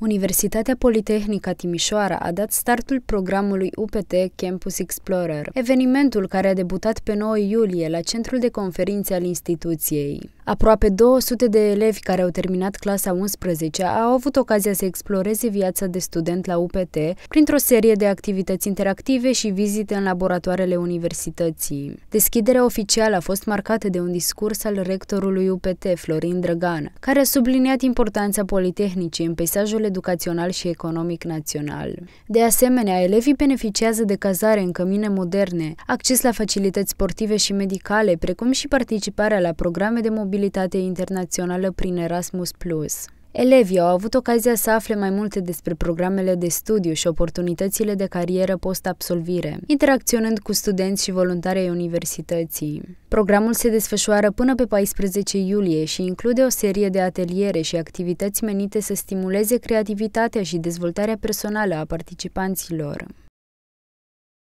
Universitatea Politehnică Timișoara a dat startul programului UPT Campus Explorer, evenimentul care a debutat pe 9 iulie la centrul de conferințe al instituției. Aproape 200 de elevi care au terminat clasa 11 au avut ocazia să exploreze viața de student la UPT printr-o serie de activități interactive și vizite în laboratoarele universității. Deschiderea oficială a fost marcată de un discurs al rectorului UPT, Florin Drăgan, care a subliniat importanța Politehnicii în peisajul educațional și economic național. De asemenea, elevii beneficiază de cazare în cămine moderne, acces la facilități sportive și medicale, precum și participarea la programe de mobilitate internațională prin Erasmus+. Elevii au avut ocazia să afle mai multe despre programele de studiu și oportunitățile de carieră post-absolvire, interacționând cu studenți și voluntari ai universității. Programul se desfășoară până pe 14 iulie și include o serie de ateliere și activități menite să stimuleze creativitatea și dezvoltarea personală a participanților.